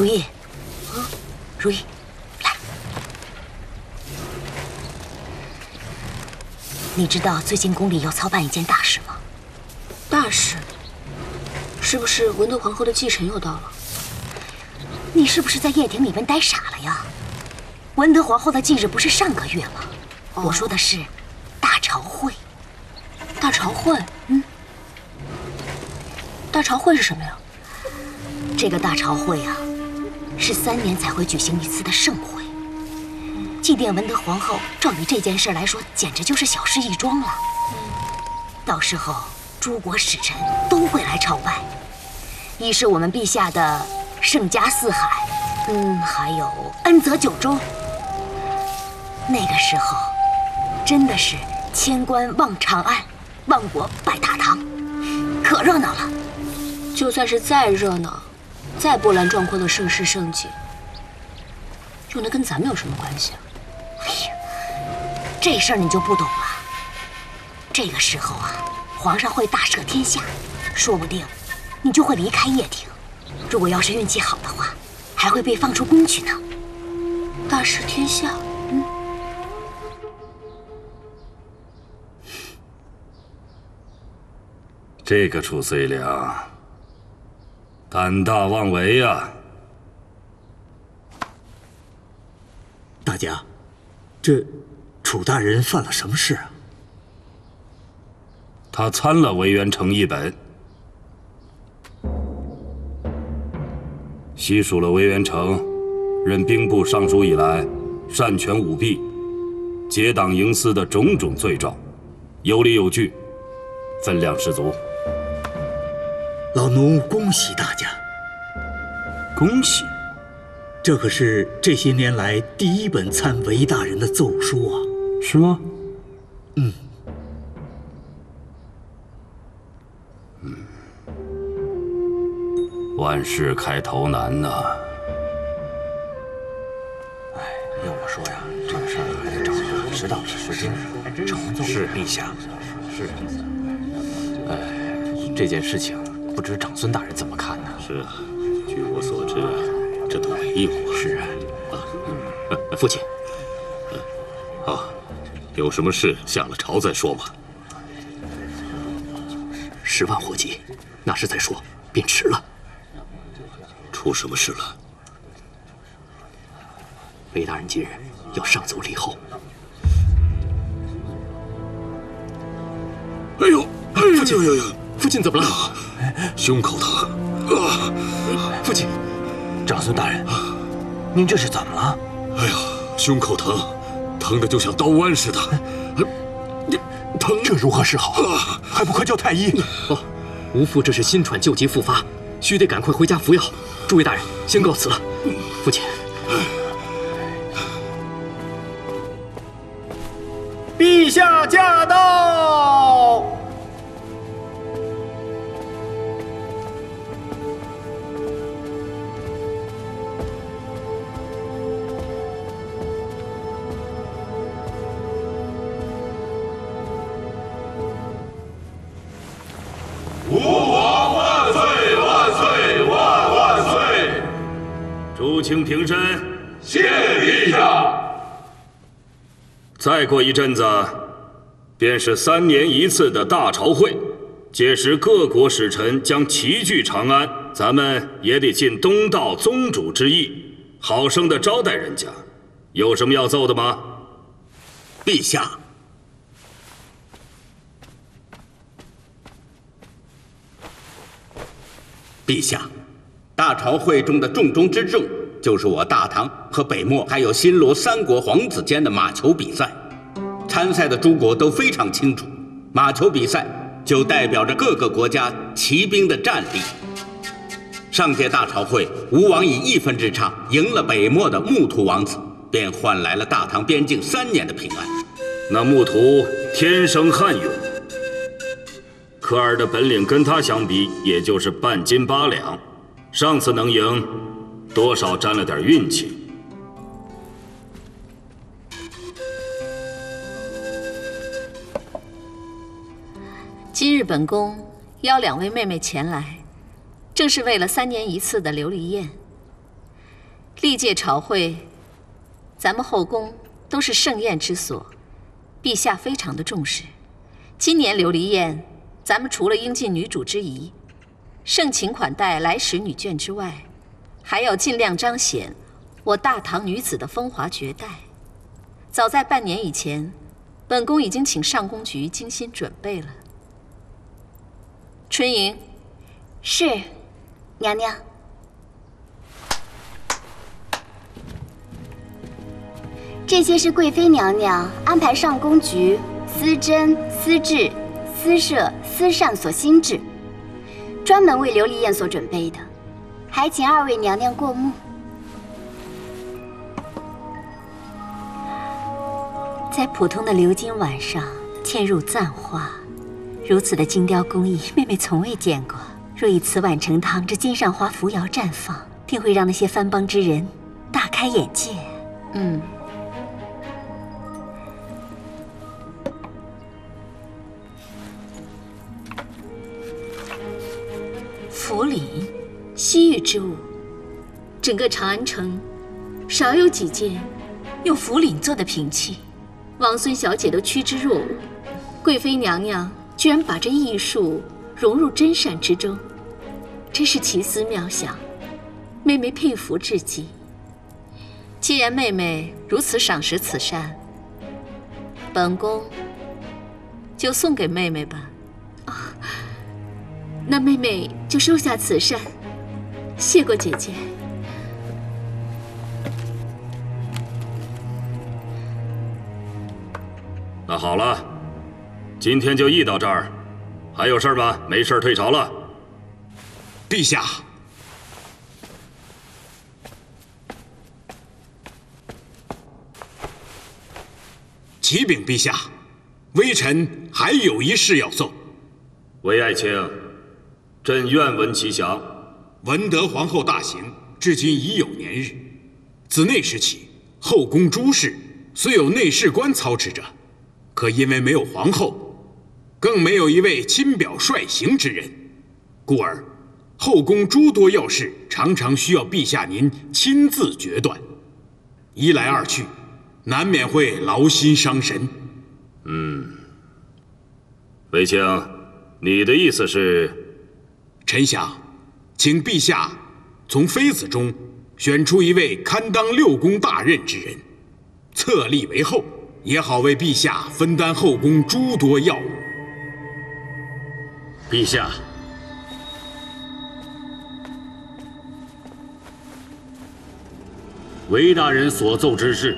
如意，啊，如意，来，你知道最近宫里要操办一件大事吗？大事？是不是文德皇后的继承又到了？你是不是在掖庭里面呆傻了呀？文德皇后的忌日不是上个月吗？我说的是大朝会。大朝会？嗯。大朝会是什么呀？这个大朝会啊，是三年才会举行一次的盛会。祭奠文德皇后，照你这件事来说，简直就是小事一桩了。到时候诸国使臣都会来朝拜，一是我们陛下的盛家四海，嗯，还有恩泽九州。那个时候，真的是千官望长安，万国拜大唐，可热闹了。就算是再热闹、再波澜壮阔的盛世盛景，又能跟咱们有什么关系啊？哎呀，这事儿你就不懂了。这个时候啊，皇上会大赦天下，说不定你就会离开掖庭。如果要是运气好的话，还会被放出宫去呢。大赦天下？嗯。这个褚遂良。胆大妄为呀！大家，这楚大人犯了什么事啊？他参了韦元成一本，悉数了韦元成任兵部尚书以来擅权舞弊、结党营私的种种罪状，有理有据，分量十足。老奴恭喜大家！恭喜！这可是这些年来第一本参韦大人的奏书啊！是吗？嗯。嗯。万事开头难呐！哎，要我说呀，这个事儿还得找个适当的时间呈奏陛下。是。哎，这件事情。不知长孙大人怎么看呢？是啊，据我所知，这都没用啊。是啊，啊，父亲，啊，有什么事下了朝再说吧。十万火急，那时再说便迟了。出什么事了？韦大人今日要上奏立后。哎呦，哎呦呦呦！父亲怎么了？胸口疼。父亲，长孙大人，您这是怎么了？哎呀，胸口疼，疼的就像刀剜似的。疼，这如何是好？还不快叫太医！哦，吴父这是新喘旧疾复发，须得赶快回家服药。诸位大人，先告辞了。父亲，陛下驾到。请平身，谢陛下。再过一阵子，便是三年一次的大朝会，届时各国使臣将齐聚长安，咱们也得尽东道宗主之意，好生的招待人家。有什么要奏的吗？陛下。陛下，大朝会中的重中之重，就是我大唐和北漠还有新罗三国皇子间的马球比赛。参赛的诸国都非常清楚，马球比赛就代表着各个国家骑兵的战力。上届大朝会，吴王以一分之差赢了北漠的木图王子，便换来了大唐边境三年的平安。那木图天生悍勇。科尔的本领跟他相比，也就是半斤八两。上次能赢，多少沾了点运气。今日本宫邀两位妹妹前来，正是为了三年一次的琉璃宴。历届朝会，咱们后宫都是盛宴之所，陛下非常的重视。今年琉璃宴，咱们除了应尽女主之谊，盛情款待来使女眷之外，还要尽量彰显我大唐女子的风华绝代。早在半年以前，本宫已经请上宫局精心准备了。春莹，是，娘娘。这些是贵妃娘娘安排上宫局司贞、司制、司设、司善所新制，专门为琉璃宴所准备的，还请二位娘娘过目。在普通的鎏金碗上嵌入簪花，如此的精雕工艺，妹妹从未见过。若以此碗盛汤，这金上花扶摇绽放，定会让那些番邦之人大开眼界。嗯。府礼，西域之物，整个长安城少有几件用福领做的瓶器，王孙小姐都趋之若鹜，贵妃娘娘居然把这艺术融入真善之中，真是奇思妙想，妹妹佩服至极。既然妹妹如此赏识此善，本宫就送给妹妹吧。啊那妹妹就收下此善，谢过姐姐。那好了，今天就议到这儿。还有事吗？没事退朝了。陛下，启禀陛下，微臣还有一事要奏。韦爱卿。朕愿闻其详。文德皇后大行至今已有年日，自那时起，后宫诸事虽有内侍官操持着，可因为没有皇后，更没有一位亲表率行之人，故而后宫诸多要事常常需要陛下您亲自决断。一来二去，难免会劳心伤神。嗯，韦卿，你的意思是？臣想，请陛下从妃子中选出一位堪当六宫大任之人，册立为后，也好为陛下分担后宫诸多要务。陛下，韦大人所奏之事，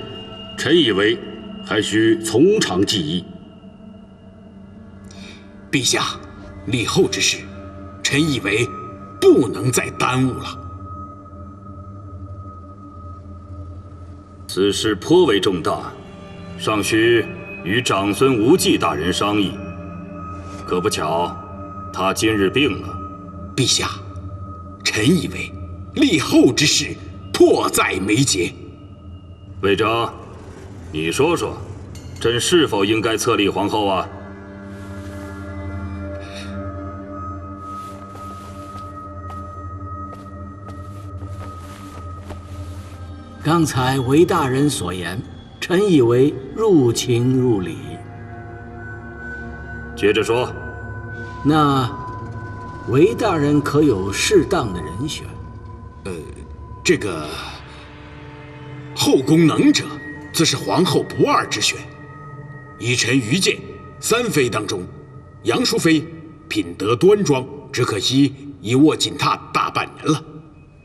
臣以为还需从长计议。陛下，立后之事。臣以为不能再耽误了。此事颇为重大，尚需与长孙无忌大人商议。可不巧，他今日病了。陛下，臣以为立后之事迫在眉睫。魏征，你说说，朕是否应该册立皇后啊？刚才韦大人所言，臣以为入情入理。接着说，那韦大人可有适当的人选？呃，这个后宫能者，自是皇后不二之选。以臣愚见，三妃当中，杨淑妃品德端庄，只可惜已卧锦榻大半年了。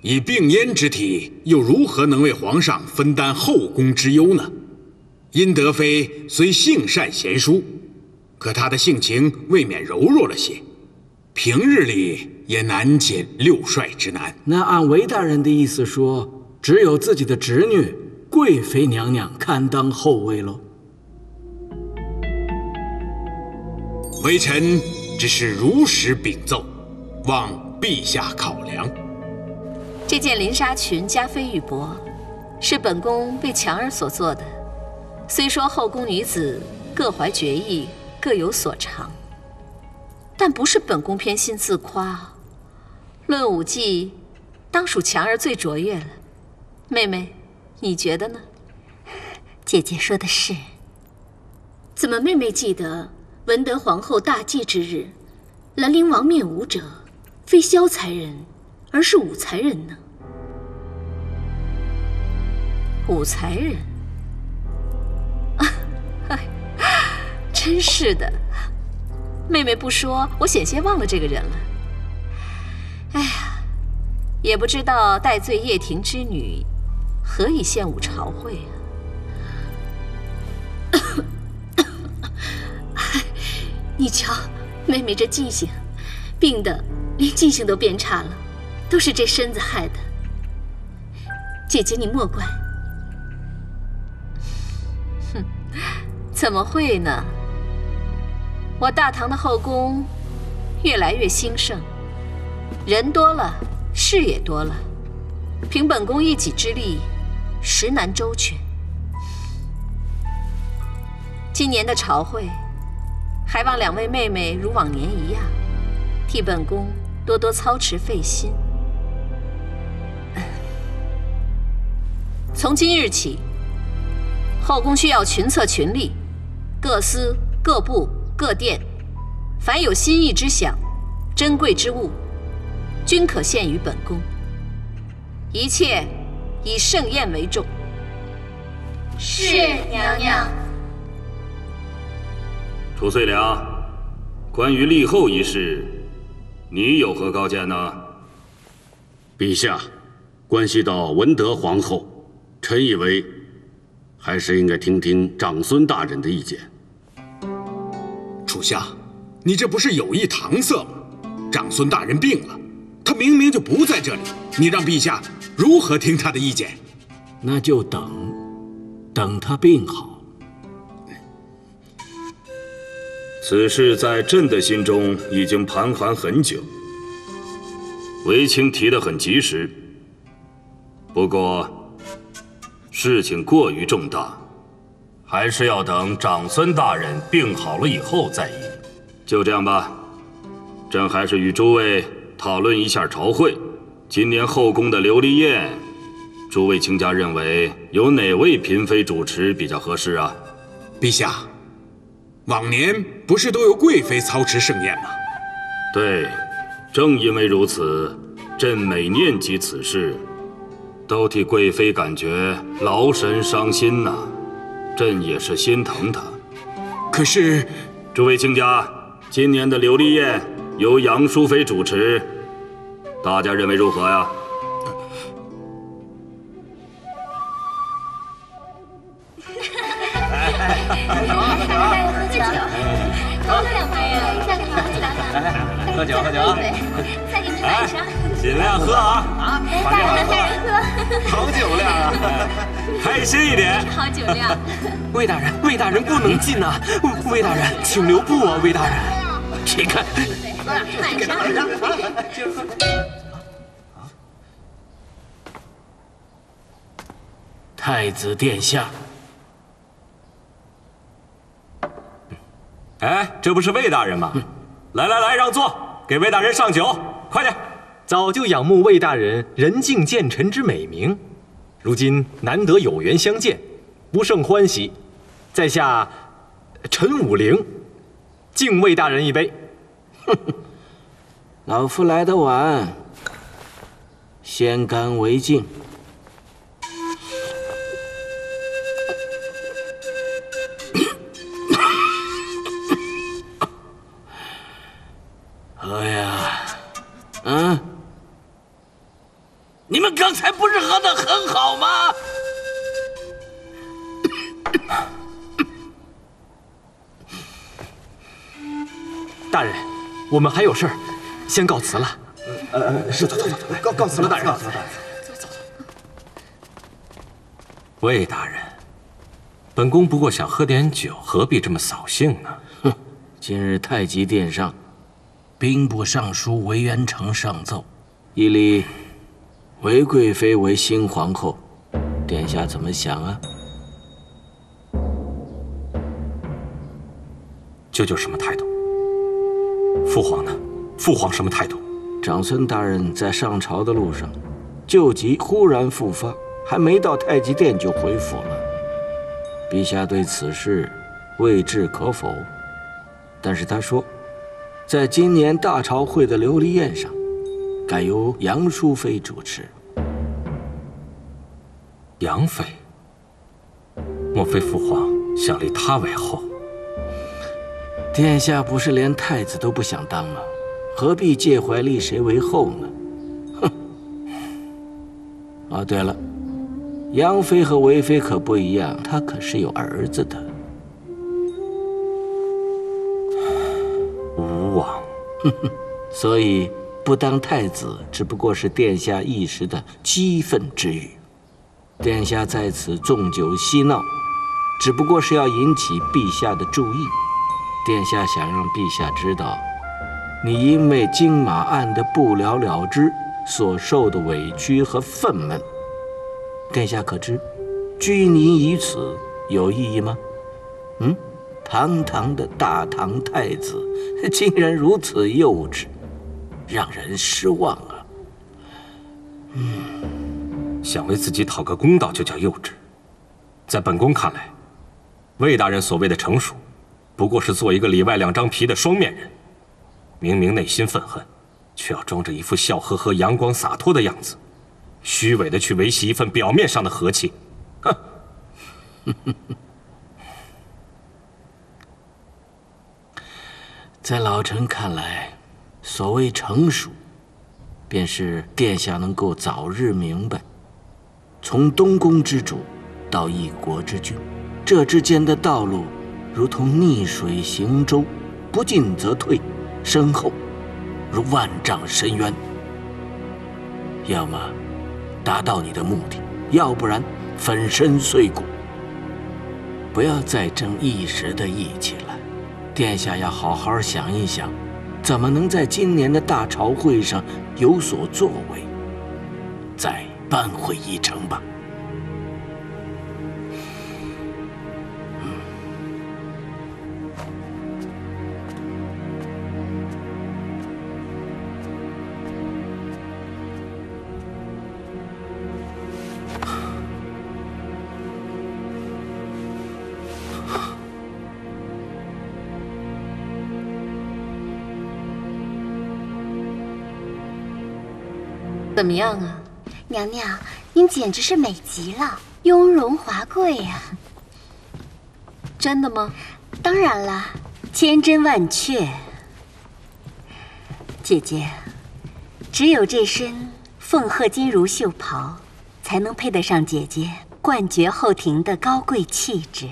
以病焉之体，又如何能为皇上分担后宫之忧呢？殷德妃虽性善贤淑，可她的性情未免柔弱了些，平日里也难解六帅之难。那按韦大人的意思说，只有自己的侄女贵妃娘娘堪当后位喽？微臣只是如实禀奏，望陛下考量。这件林纱裙加飞羽帛，是本宫为强儿所做的。虽说后宫女子各怀绝艺，各有所长，但不是本宫偏心自夸。论武技，当属强儿最卓越了。妹妹，你觉得呢？姐姐说的是。怎么妹妹记得文德皇后大祭之日，兰陵王面舞者非萧才人，而是武才人呢？武才人？哎，真是的，妹妹不说，我险些忘了这个人了。哎呀，也不知道戴罪叶庭之女何以献舞朝会啊？你瞧，妹妹这记性，病的连记性都变差了，都是这身子害的。姐姐你莫怪。哼，怎么会呢？我大唐的后宫越来越兴盛，人多了，事也多了，凭本宫一己之力，实难周全。今年的朝会，还望两位妹妹如往年一样，替本宫多多操持费心。从今日起，后宫需要群策群力，各司各部各殿，凡有心意之想、珍贵之物，均可献于本宫。一切以盛宴为重。是娘娘。褚遂良，关于立后一事，你有何高见呢？陛下，关系到文德皇后。臣以为，还是应该听听长孙大人的意见。属下，你这不是有意搪塞吗？长孙大人病了，他明明就不在这里，你让陛下如何听他的意见？那就等，等他病好。此事在朕的心中已经盘桓很久，韦青提得很及时。不过。事情过于重大，还是要等长孙大人病好了以后再议。就这样吧，朕还是与诸位讨论一下朝会。今年后宫的琉璃宴，诸位卿家认为由哪位嫔妃主持比较合适啊？陛下，往年不是都由贵妃操持盛宴吗？对，正因为如此，朕每念及此事。都替贵妃感觉劳神伤心呐，朕也是心疼她。可是，诸位卿家，今年的琉璃宴由杨淑妃主持，大家认为如何呀？喝酒，喝酒，再给你买上，尽量喝啊！啊，大人，大人喝，好酒量啊！开心一点，好酒量。魏大人，魏大人不能进呐！魏大人，请留步啊！魏大人，起开！买上，买上，太子殿下，哎，这不是魏大人吗？来来来，让座。给魏大人上酒，快点！早就仰慕魏大人人敬见臣之美名，如今难得有缘相见，不胜欢喜。在下陈武陵，敬魏大人一杯。老夫来得晚，先干为敬。喝的很好吗？大人，我们还有事儿，先告辞了。呃，是，走走走，告告辞了，大人。走走走。魏大人，本宫不过想喝点酒，何必这么扫兴呢？哼，今日太极殿上。兵部尚书韦元成上奏，以立韦贵妃为新皇后，殿下怎么想啊？舅舅什么态度？父皇呢？父皇什么态度？长孙大人在上朝的路上，旧疾忽然复发，还没到太极殿就回府了。陛下对此事未置可否，但是他说，在今年大朝会的琉璃宴上，该由杨淑妃主持。杨妃，莫非父皇想立她为后？殿下不是连太子都不想当吗？何必介怀立谁为后呢？哼！哦，对了，杨妃和韦妃可不一样，她可是有儿子的。吴王，哼哼，所以不当太子，只不过是殿下一时的激愤之语。殿下在此纵酒嬉闹，只不过是要引起陛下的注意。殿下想让陛下知道，你因为金马案的不了了之所受的委屈和愤懑。殿下可知，拘泥于此有意义吗？嗯，堂堂的大唐太子，竟然如此幼稚，让人失望啊！嗯。想为自己讨个公道就叫幼稚，在本宫看来，魏大人所谓的成熟，不过是做一个里外两张皮的双面人。明明内心愤恨，却要装着一副笑呵呵、阳光洒脱的样子，虚伪的去维系一份表面上的和气。哼！在老臣看来，所谓成熟，便是殿下能够早日明白。从东宫之主到一国之君，这之间的道路如同逆水行舟，不进则退，身后如万丈深渊。要么达到你的目的，要不然粉身碎骨。不要再争一时的义气了，殿下要好好想一想，怎么能在今年的大朝会上有所作为。再。扳回一城吧。么样啊？娘娘，您简直是美极了，雍容华贵呀！真的吗？当然了，千真万确。姐姐，只有这身凤鹤金如绣袍，才能配得上姐姐冠绝后庭的高贵气质。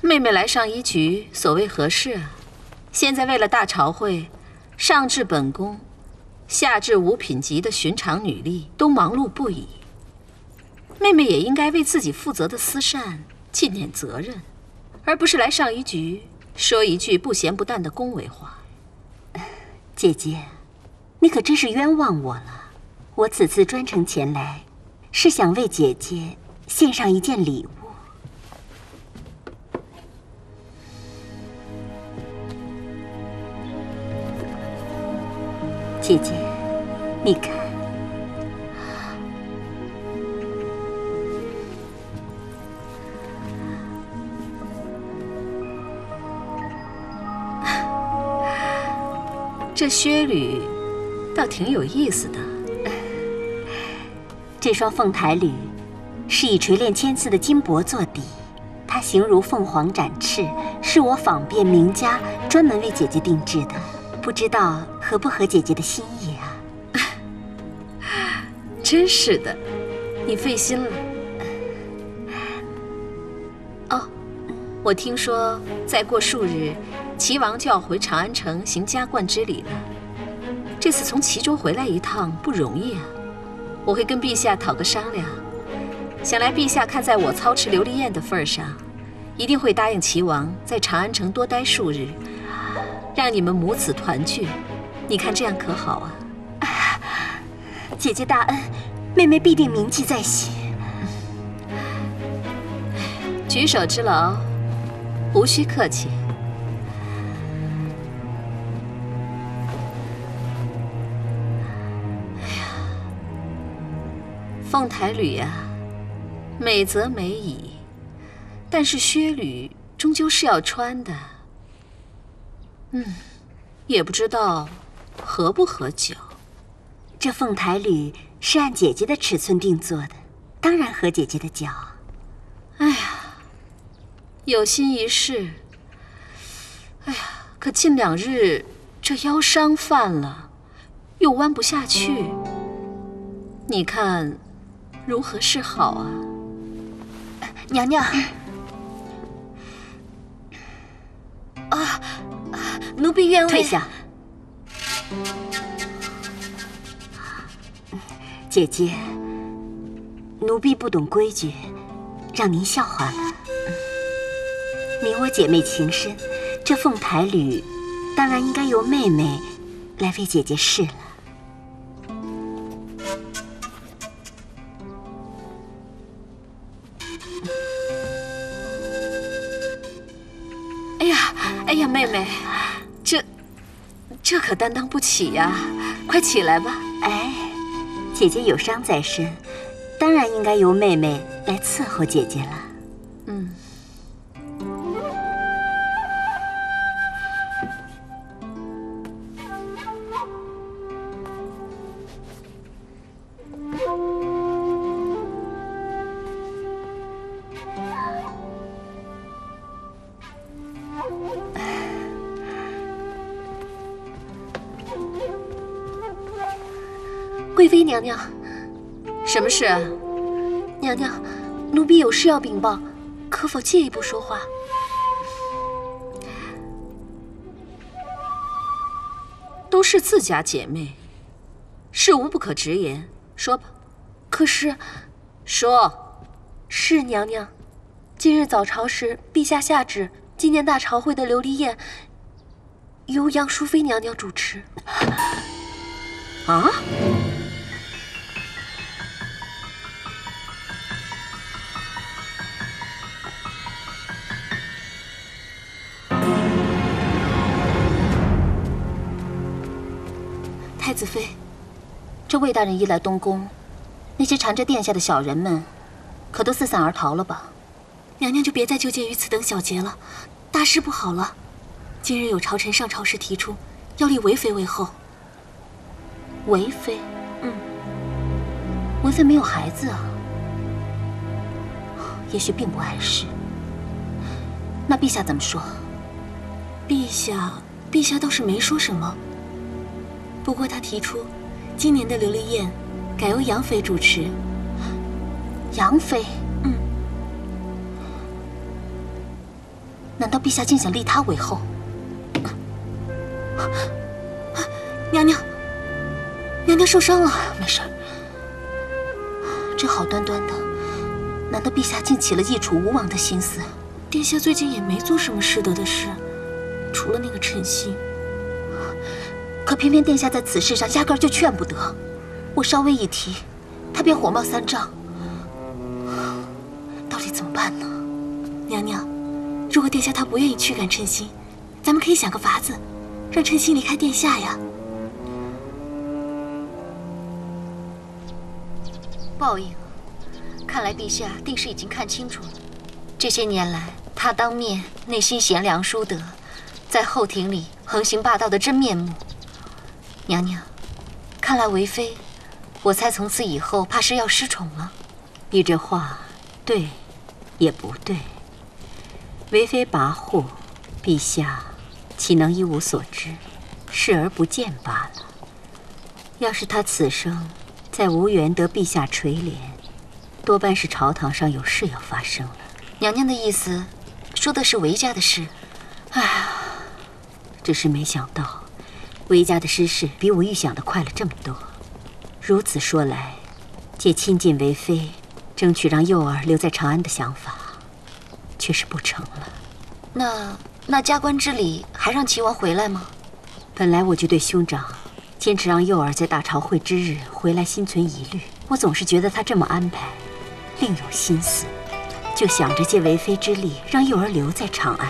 妹妹来上一局，所谓何事啊？现在为了大朝会，上至本宫。下至五品级的寻常女吏都忙碌不已，妹妹也应该为自己负责的私善尽点责任，而不是来上一局说一句不咸不淡的恭维话。姐姐，你可真是冤枉我了。我此次专程前来，是想为姐姐献上一件礼物。姐姐，你看，这靴履倒挺有意思的。这双凤台履是以锤炼千次的金箔做底，它形如凤凰展翅，是我仿变名家专门为姐姐定制的。不知道合不合姐姐的心意啊？真是的，你费心了。哦，我听说再过数日，齐王就要回长安城行加冠之礼了。这次从齐州回来一趟不容易啊，我会跟陛下讨个商量。想来陛下看在我操持琉璃宴的份上，一定会答应齐王在长安城多待数日。让你们母子团聚，你看这样可好啊？姐姐大恩，妹妹必定铭记在心。举手之劳，无需客气。哎呀，凤台履呀，美则美矣，但是靴履终究是要穿的。嗯，也不知道合不合脚。这凤台履是按姐姐的尺寸定做的，当然合姐姐的脚。哎呀，有心一试。哎呀，可近两日这腰伤犯了，又弯不下去。你看，如何是好啊？娘娘，啊，奴婢愿为退下。姐姐，奴婢不懂规矩，让您笑话了。你我姐妹情深，这凤台旅，当然应该由妹妹来为姐姐试了。可担当不起呀！快起来吧。哎，姐姐有伤在身，当然应该由妹妹来伺候姐姐了。娘娘，什么事？娘娘，奴婢有事要禀报，可否借一步说话？都是自家姐妹，事无不可直言，说吧。可是，说，是娘娘。今日早朝时，陛下下旨，今年大朝会的琉璃宴由杨淑妃娘娘主持。啊？子妃，这魏大人一来东宫，那些缠着殿下的小人们，可都四散而逃了吧？娘娘就别再纠结于此等小节了，大事不好了。今日有朝臣上朝时提出，要立韦妃为后。韦妃，嗯，韦妃没有孩子啊，也许并不碍事。那陛下怎么说？陛下，陛下倒是没说什么。不过他提出，今年的琉璃宴改由杨妃主持。杨妃，嗯，难道陛下竟想立她为后？娘娘，娘娘受伤了，没事。这好端端的，难道陛下竟起了易楚吴王的心思？殿下最近也没做什么失德的事，除了那个陈星。可偏偏殿下在此事上压根就劝不得，我稍微一提，他便火冒三丈。到底怎么办呢？娘娘，如果殿下他不愿意驱赶陈星，咱们可以想个法子，让陈星离开殿下呀。报应，看来陛下定是已经看清楚了。这些年来，他当面内心贤良淑德，在后庭里横行霸道的真面目。娘娘，看来韦妃，我猜从此以后怕是要失宠了。你这话对，也不对。韦妃跋扈，陛下岂能一无所知，视而不见罢了？要是她此生再无缘得陛下垂怜，多半是朝堂上有事要发生了。娘娘的意思，说的是韦家的事。哎呀，只是没想到。韦家的失事比我预想的快了这么多。如此说来，借亲近韦妃，争取让幼儿留在长安的想法，却是不成了。那那加官之礼还让齐王回来吗？本来我就对兄长坚持让幼儿在大朝会之日回来心存疑虑。我总是觉得他这么安排，另有心思，就想着借韦妃之力让幼儿留在长安。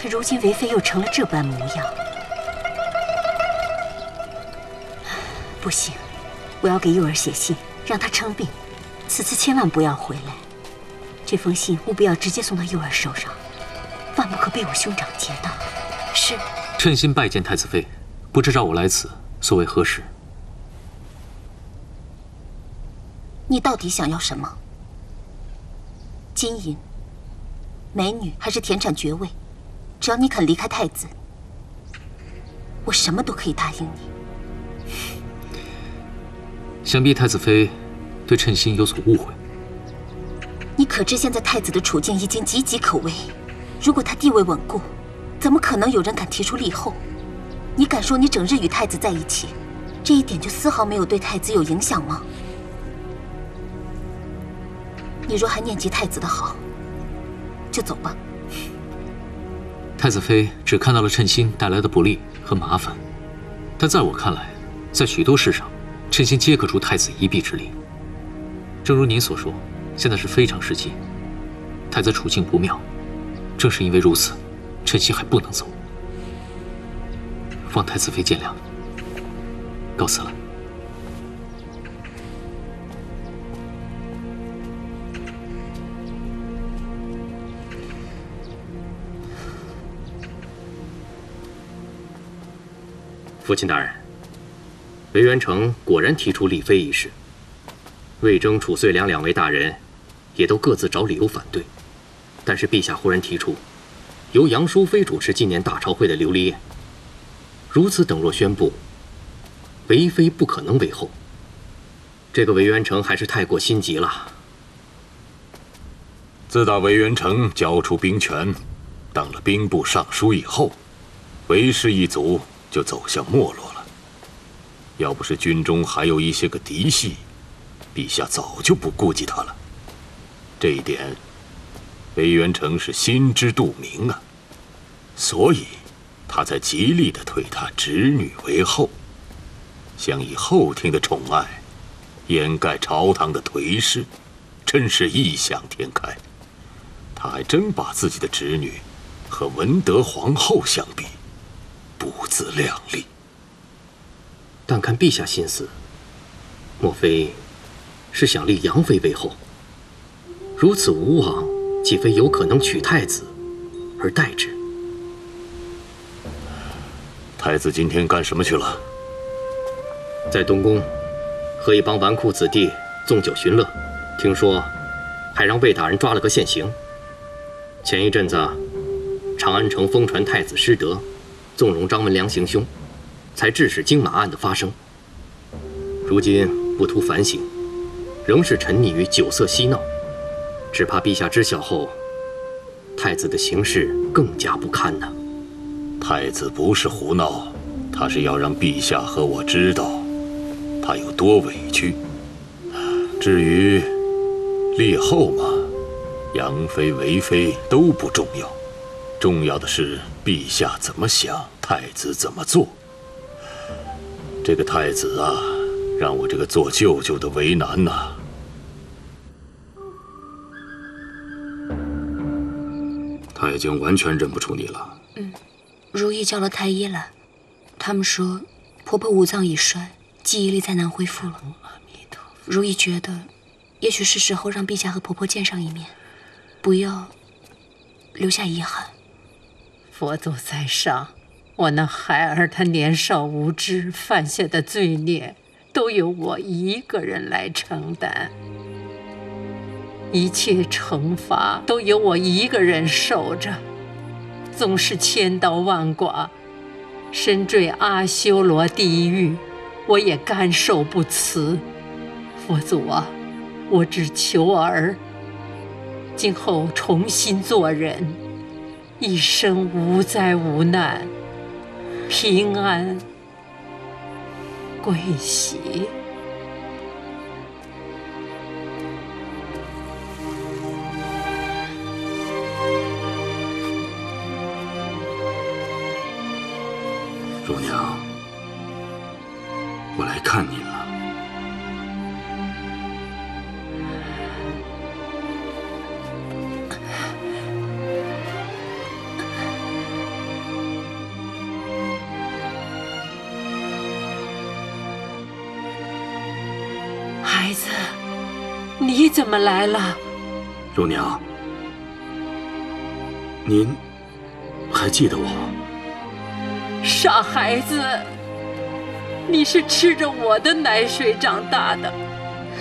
可如今韦妃又成了这般模样。不行，我要给幼儿写信，让他称病，此次千万不要回来。这封信务必要直接送到幼儿手上，万不可被我兄长接到。是。趁心拜见太子妃，不知召我来此所为何事？你到底想要什么？金银、美女，还是田产爵位？只要你肯离开太子，我什么都可以答应你。想必太子妃对称心有所误会。你可知现在太子的处境已经岌岌可危？如果他地位稳固，怎么可能有人敢提出立后？你敢说你整日与太子在一起，这一点就丝毫没有对太子有影响吗？你若还念及太子的好，就走吧。太子妃只看到了称心带来的不利和麻烦，但在我看来，在许多事上，称心皆可助太子一臂之力。正如您所说。现在是非常时期，太子处境不妙，正是因为如此，臣妾还不能走，望太子妃见谅。告辞了。父亲大人，韦元成果然提出立妃一事，魏征、褚遂良两位大人。也都各自找理由反对，但是陛下忽然提出，由杨淑妃主持纪念大朝会的琉璃宴。如此等若宣布，韦妃不可能为后。这个韦元成还是太过心急了。自打韦元成交出兵权，当了兵部尚书以后，韦氏一族就走向没落。要不是军中还有一些个嫡系，陛下早就不顾及他了。这一点，韦元成是心知肚明啊，所以他才极力的推他侄女为后，想以后庭的宠爱掩盖朝堂的颓势，真是异想天开。他还真把自己的侄女和文德皇后相比，不自量力。但看陛下心思，莫非是想立杨妃为后？如此无往，岂非有可能取太子而代之？太子今天干什么去了？在东宫和一帮纨绔子弟纵酒寻乐，听说还让魏大人抓了个现行。前一阵子长安城疯传太子失德，纵容张文良行凶，才致使金马案的发生。如今不图反省，仍是沉溺于酒色嬉闹。只怕陛下知晓后，太子的形势更加不堪呢。太子不是胡闹，他是要让陛下和我知道他有多委屈。至于立后嘛，杨妃、韦妃都不重要，重要的是陛下怎么想，太子怎么做。这个太子啊，让我这个做舅舅的为难呐。他已经完全认不出你了。嗯，如意叫了太医来，他们说婆婆五脏已衰，记忆力再难恢复了。如意觉得，也许是时候让陛下和婆婆见上一面，不要留下遗憾。佛祖在上，我那孩儿他年少无知犯下的罪孽，都由我一个人来承担。一切惩罚都由我一个人受着，纵是千刀万剐，身坠阿修罗地狱，我也甘受不辞。佛祖啊，我只求儿今后重新做人，一生无灾无难，平安归喜。乳娘，我来看您了。怎么来了？乳娘，您还记得我？傻孩子，你是吃着我的奶水长大的，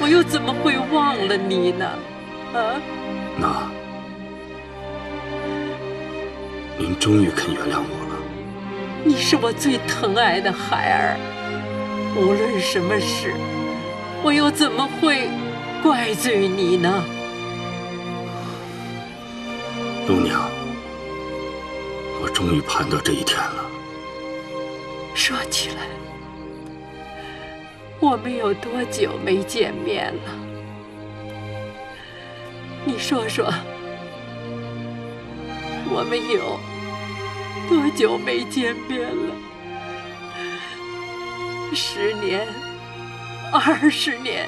我又怎么会忘了你呢？啊？那，您终于肯原谅我了。你是我最疼爱的孩儿，无论什么事，我又怎么会怪罪你呢？乳娘，我终于盼到这一天了。说起来，我们有多久没见面了？你说说，我们有多久没见面了？十年、二十年？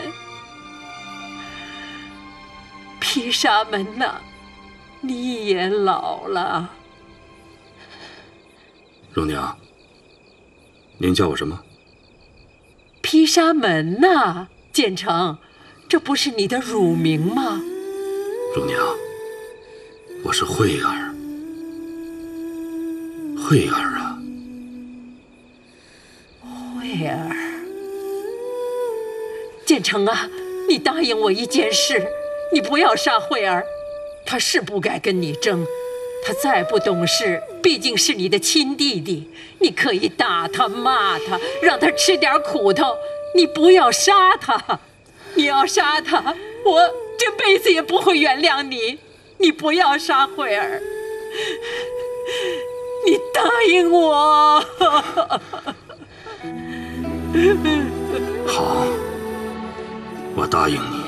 毗沙门呐，你也老了。乳娘。您叫我什么？毗沙门呐，建成，这不是你的乳名吗？乳娘，我是慧儿，慧儿啊，慧儿。建成啊，你答应我一件事，你不要杀慧儿，她是不该跟你争。他再不懂事，毕竟是你的亲弟弟，你可以打他、骂他，让他吃点苦头。你不要杀他，你要杀他，我这辈子也不会原谅你。你不要杀慧儿，你答应我。好，我答应你。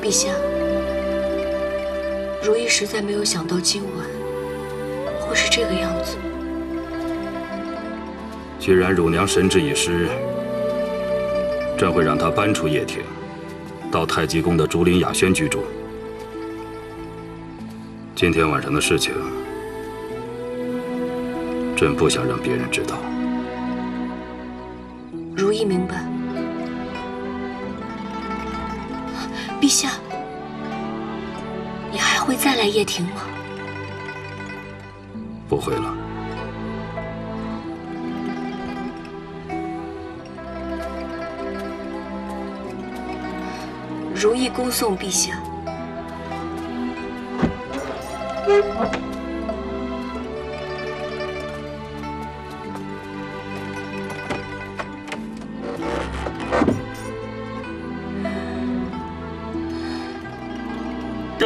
陛下，如懿实在没有想到今晚会是这个样子。既然乳娘神志已失，朕会让她搬出掖庭，到太极宫的竹林雅轩居住。今天晚上的事情，朕不想让别人知道。如懿明白。陛下，你还会再来掖庭吗？不会了。如意恭送陛下。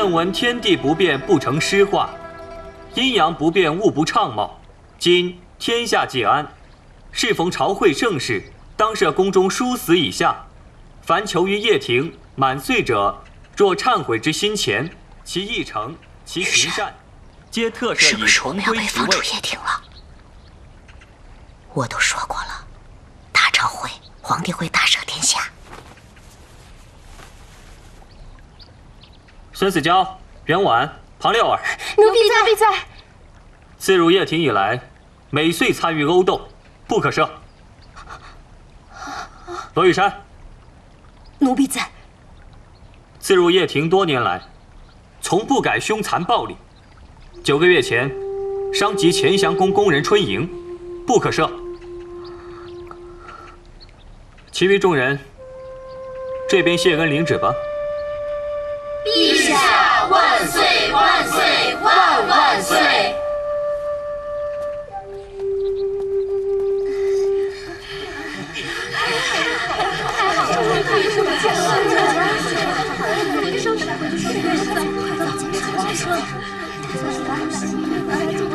朕闻天地不变，不成诗画；阴阳不变，物不畅茂。今天下既安，适逢朝会盛世，当设宫中殊死以下。凡求于掖庭满岁者，若忏悔之心前，其意诚，其行善，皆特设以同归职位。掖庭了？我都说过了，大朝会，皇帝会大赦天下。孙子娇、袁婉、庞六儿，奴婢在，奴婢在。自入掖庭以来，每岁参与殴斗，不可赦。罗玉山，奴婢在。自入掖庭多年来，从不改凶残暴力。九个月前，伤及乾祥宫宫人春莹，不可赦。其余众人，这边谢恩领旨吧。陛下万岁万岁万万岁！太好了终于可以出去见了回去收拾吧回去收拾吧快走进去进去收拾走进去走进去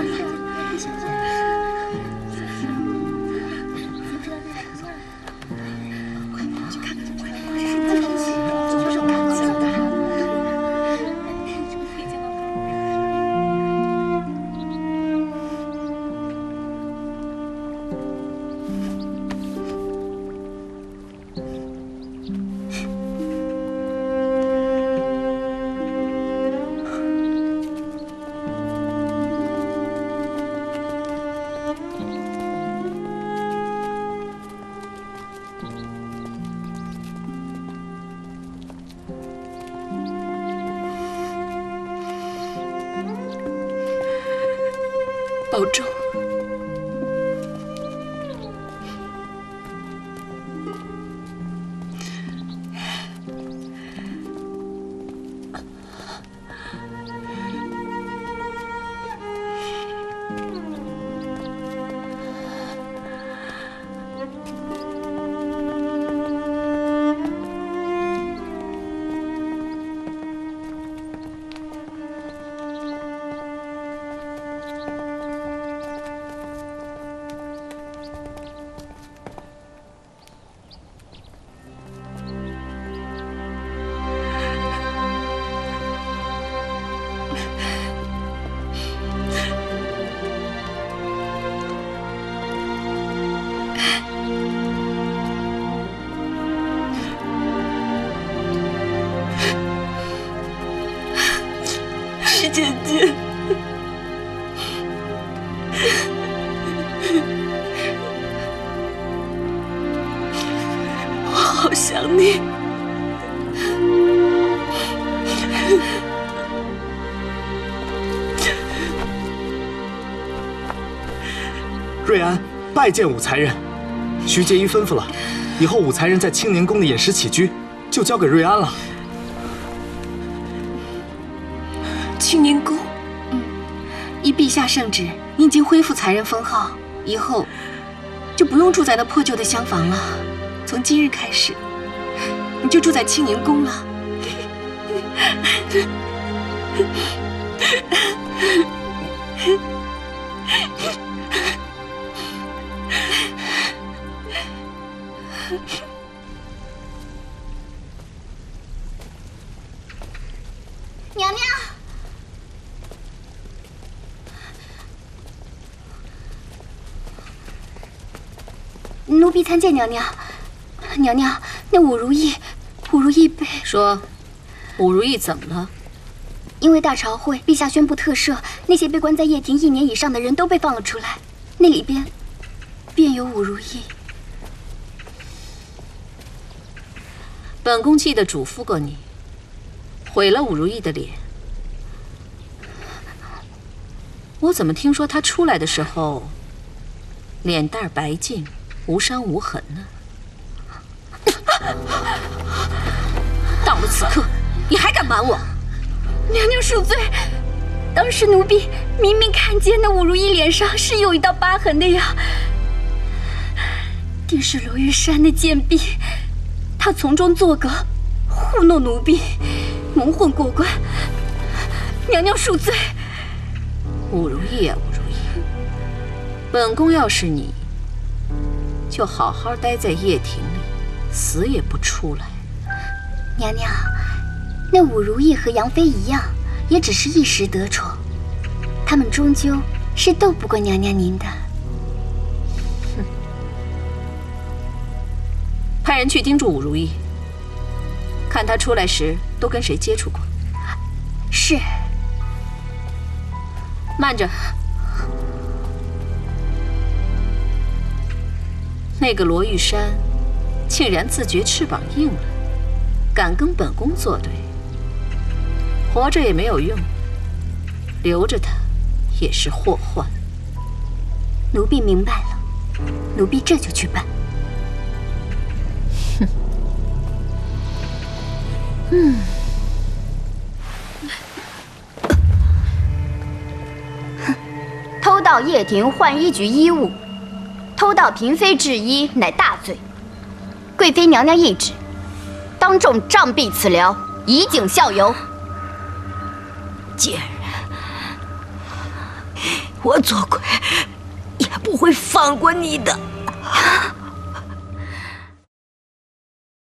拜见武才人，徐结衣吩咐了，以后武才人在青年宫的饮食起居就交给瑞安了。青年宫，嗯，依陛下圣旨，你已经恢复才人封号，以后就不用住在那破旧的厢房了。从今日开始，你就住在青年宫了。婢参见娘娘。娘娘，那武如意，武如意被说，武如意怎么了？因为大朝会，陛下宣布特赦，那些被关在掖庭一年以上的人都被放了出来，那里边便有武如意。本宫记得嘱咐过你，毁了武如意的脸。我怎么听说她出来的时候，脸蛋白净，无伤无痕呢？到了此刻，你还敢瞒我？娘娘恕罪，当时奴婢明明看见那武如意脸上是有一道疤痕的呀，定是罗玉山的贱婢，他从中作梗，糊弄奴婢，蒙混过关。娘娘恕罪。武如意啊，武如意，本宫要是你，就好好待在掖庭里，死也不出来。娘娘，那武如意和杨妃一样，也只是一时得宠，他们终究是斗不过娘娘您的。哼！派人去盯住武如意，看她出来时都跟谁接触过。是。慢着，那个罗玉山竟然自觉翅膀硬了，敢跟本宫作对，活着也没有用，留着他也是祸患。奴婢明白了，奴婢这就去办。哼，嗯。偷盗掖庭浣衣局衣物，偷盗嫔妃制衣乃大罪。贵妃娘娘懿旨，当众杖毙此僚，以儆效尤。贱人，我做鬼也不会放过你的。